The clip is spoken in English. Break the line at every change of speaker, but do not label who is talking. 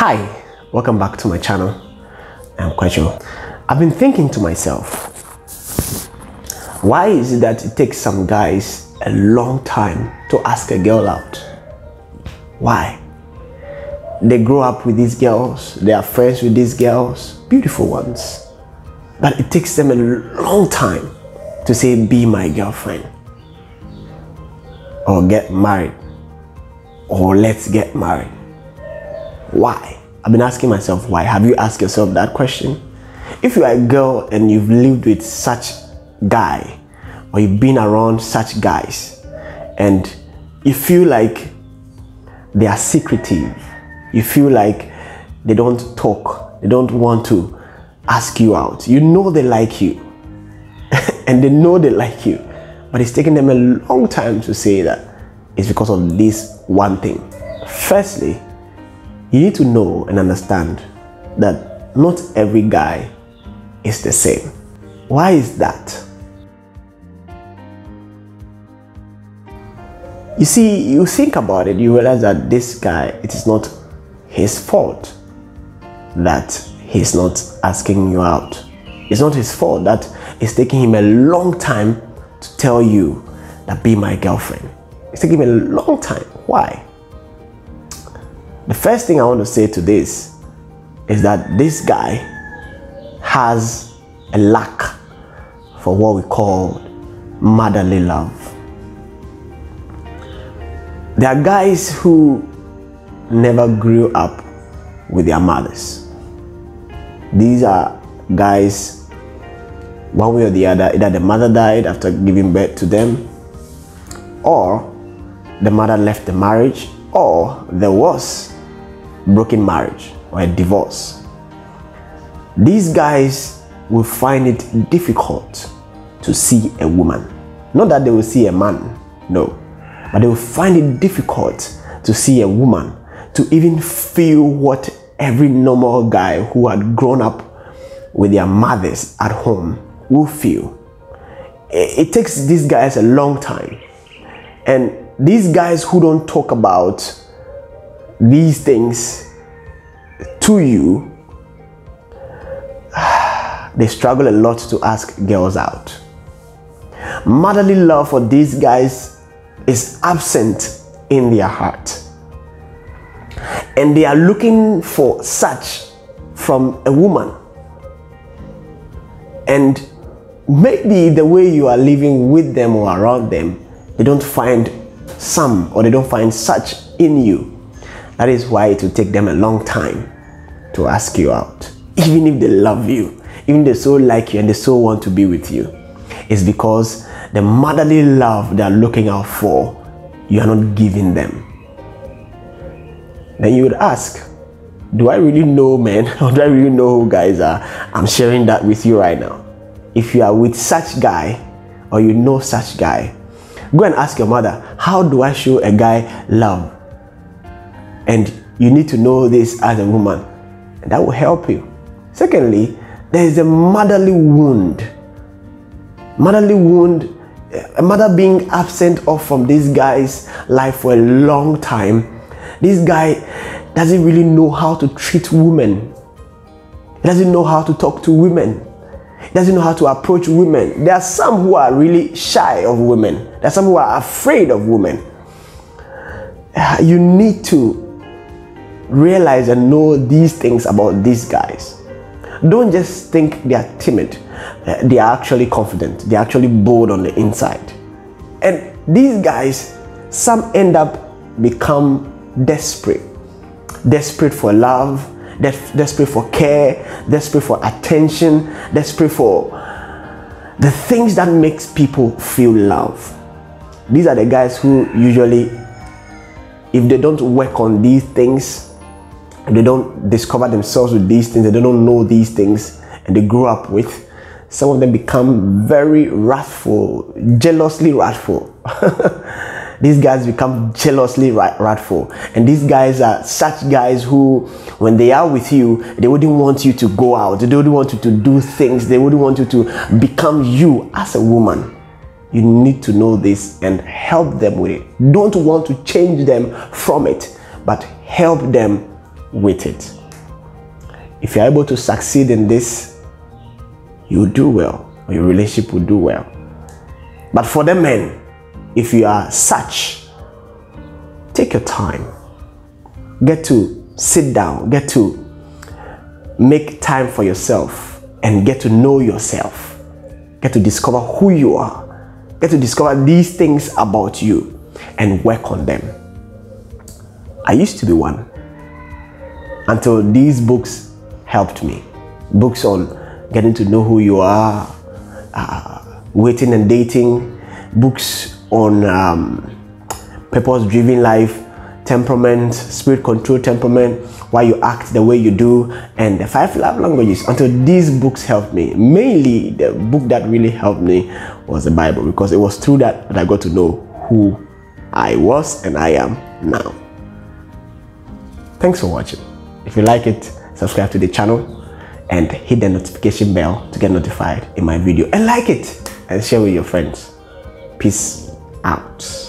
Hi, welcome back to my channel. I'm Kwetso. I've been thinking to myself, why is it that it takes some guys a long time to ask a girl out? Why? They grow up with these girls, they are friends with these girls, beautiful ones. But it takes them a long time to say, be my girlfriend, or get married, or let's get married. Why? I've been asking myself why. Have you asked yourself that question? If you are a girl and you've lived with such guy or you've been around such guys and you feel like they are secretive, you feel like they don't talk, they don't want to ask you out. You know they like you and they know they like you, but it's taking them a long time to say that it's because of this one thing. Firstly, you need to know and understand that not every guy is the same. Why is that? You see, you think about it, you realize that this guy, it is not his fault that he's not asking you out. It's not his fault that it's taking him a long time to tell you that be my girlfriend. It's taking him a long time. Why? The first thing I want to say to this is that this guy has a lack for what we call motherly love. There are guys who never grew up with their mothers. These are guys, one way or the other, either the mother died after giving birth to them, or the mother left the marriage, or there was broken marriage or a divorce. These guys will find it difficult to see a woman. Not that they will see a man, no, but they will find it difficult to see a woman, to even feel what every normal guy who had grown up with their mothers at home will feel. It takes these guys a long time. And these guys who don't talk about these things to you, they struggle a lot to ask girls out. Motherly love for these guys is absent in their heart. And they are looking for such from a woman. And maybe the way you are living with them or around them, they don't find some or they don't find such in you. That is why it will take them a long time to ask you out. Even if they love you, even they so like you and they so want to be with you. It's because the motherly love they're looking out for, you are not giving them. Then you would ask, do I really know men or do I really know who guys are? I'm sharing that with you right now. If you are with such guy or you know such guy, go and ask your mother, how do I show a guy love? And you need to know this as a woman. And that will help you. Secondly, there is a motherly wound. Motherly wound, a mother being absent off from this guy's life for a long time. This guy doesn't really know how to treat women. He doesn't know how to talk to women. He doesn't know how to approach women. There are some who are really shy of women. There are some who are afraid of women. You need to realize and know these things about these guys. Don't just think they are timid. Eh, they are actually confident. They are actually bold on the inside. And these guys, some end up become desperate. Desperate for love, desperate for care, desperate for attention, desperate for the things that makes people feel love. These are the guys who usually, if they don't work on these things, they don't discover themselves with these things, they don't know these things, and they grow up with, some of them become very wrathful, jealously wrathful. these guys become jealously wrathful. And these guys are such guys who, when they are with you, they wouldn't want you to go out, they wouldn't want you to do things, they wouldn't want you to become you as a woman. You need to know this and help them with it. Don't want to change them from it, but help them with it. If you're able to succeed in this, you do well, your relationship will do well. But for the men, if you are such, take your time. Get to sit down, get to make time for yourself and get to know yourself. Get to discover who you are. Get to discover these things about you and work on them. I used to be one until these books helped me. Books on getting to know who you are, uh, waiting and dating, books on um, purpose driven life, temperament, spirit control temperament, why you act the way you do, and the five love languages. Until these books helped me. Mainly, the book that really helped me was the Bible because it was through that that I got to know who I was and I am now. Thanks for watching. If you like it, subscribe to the channel and hit the notification bell to get notified in my video and like it and share with your friends. Peace out.